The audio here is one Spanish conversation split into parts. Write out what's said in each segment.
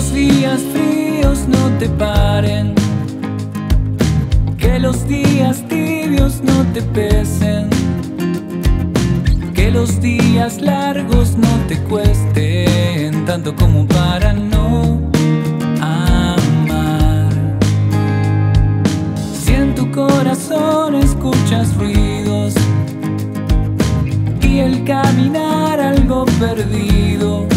los días fríos no te paren, que los días tibios no te pesen, que los días largos no te cuesten tanto como para no amar. Si en tu corazón escuchas ruidos y el caminar algo perdido,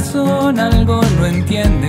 razón algo no entiendes,